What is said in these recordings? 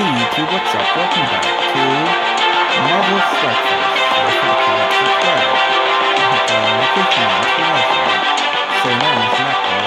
YouTube, what's up? Welcome back to Marvel Strike Force. Thanks for the comment, subscribe. I hope uh, appreciate it if you like it. So now let's not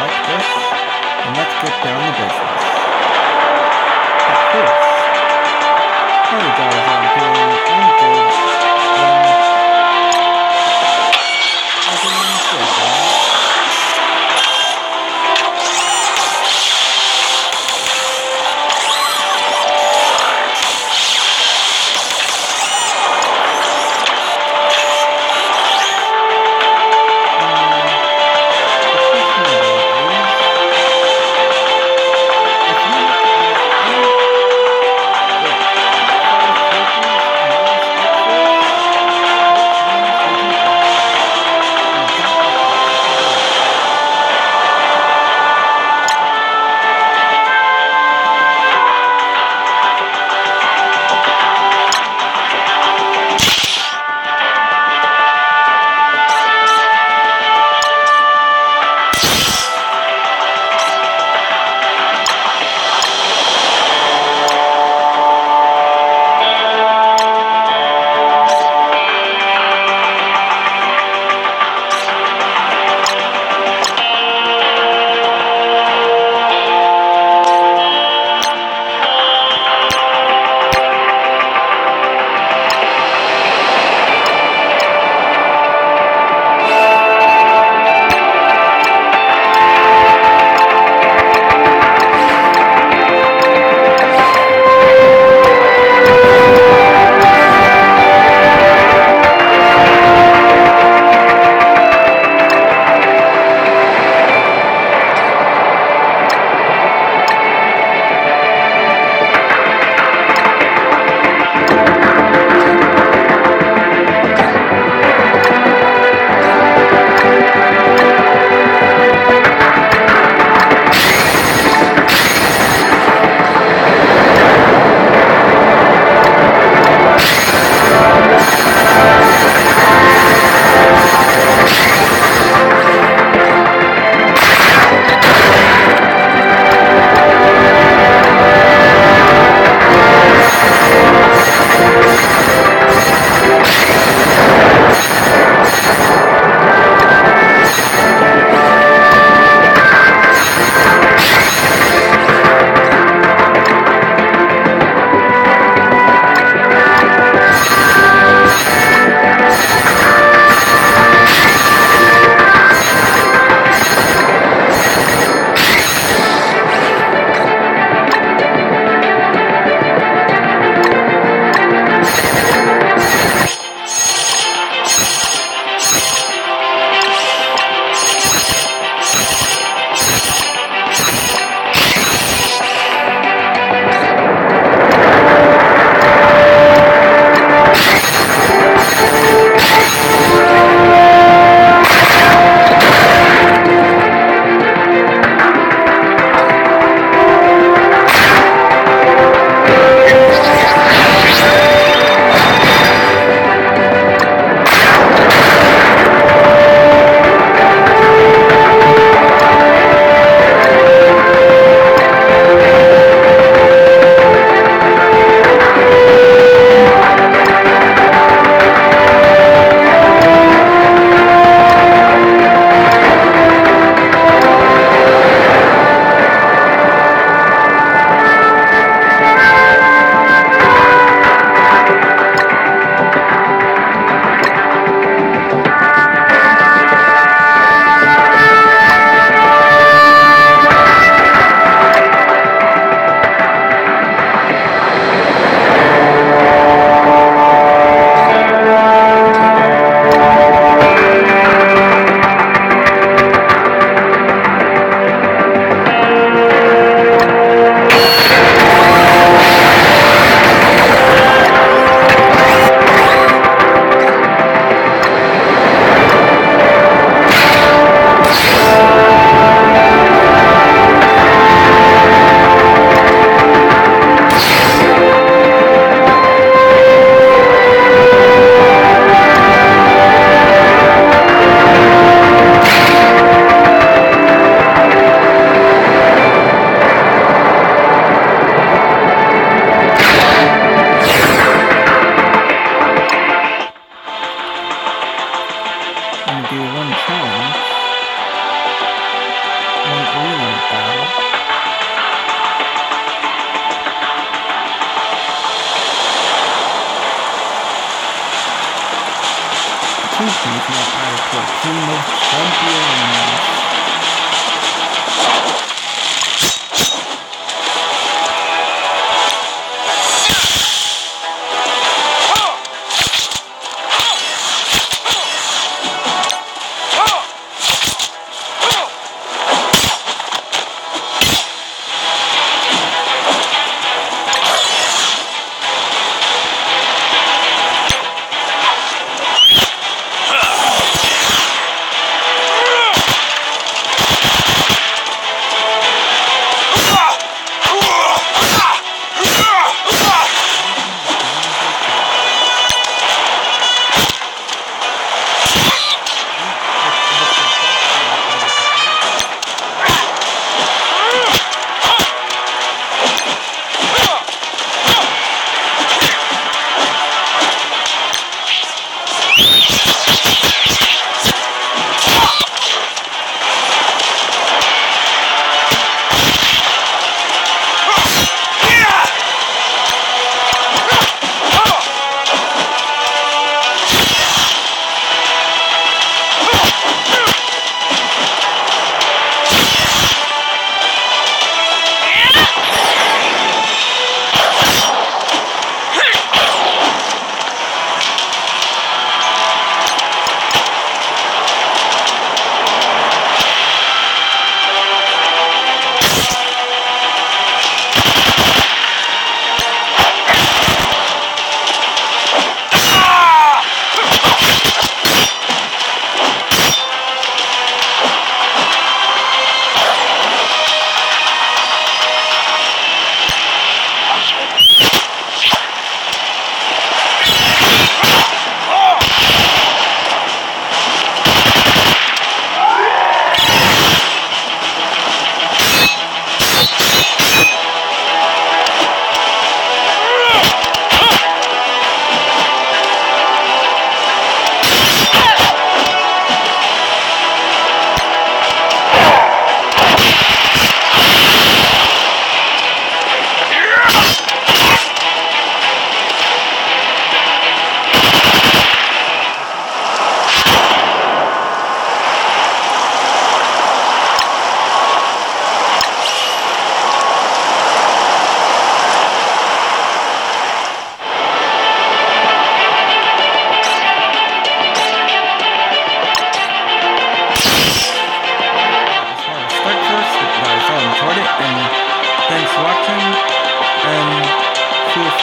中国女排获得金牌。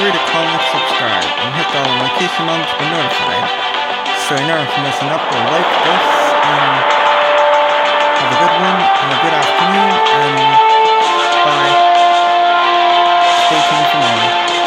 free to comment, subscribe, and hit the notification button to be notified. So you never miss an upload like this, and have a good one, and a good afternoon, and bye. Stay tuned for more.